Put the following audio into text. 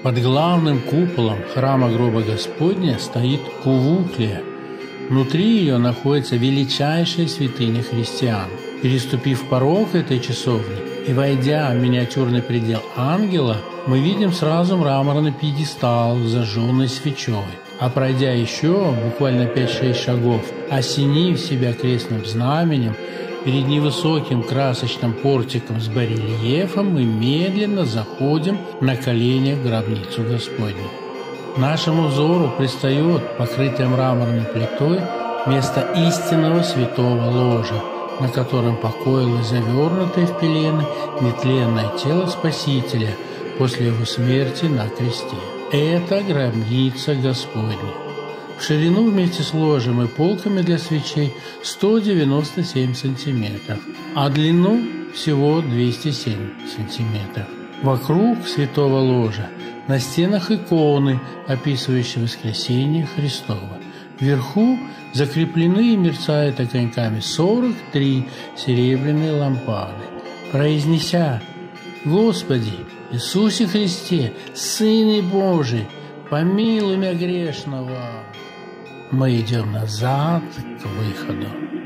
Под главным куполом храма гроба Господня стоит кувуклия. Внутри ее находится величайшая святыня христиан. Переступив порог этой часовни и войдя в миниатюрный предел ангела, мы видим сразу мраморный пьедестал с зажженной свечой. А пройдя еще буквально 5-6 шагов, осенив себя крестным знаменем, Перед невысоким красочным портиком с барельефом мы медленно заходим на коленях в гробницу Господню. Нашему взору предстает, покрытое мраморной плитой, место истинного святого ложа, на котором покоилось завернутое в пелены нетленное тело Спасителя после его смерти на кресте. Это гробница Господня. В ширину вместе с ложем и полками для свечей 197 сантиметров, а длину всего 207 сантиметров. Вокруг святого ложа на стенах иконы, описывающие воскресение Христова. Вверху закреплены и мерцают огоньками 43 серебряные лампады. Произнеся «Господи, Иисусе Христе, Сыне Божий, помилуй меня грешного!» Мы идем назад к выходу.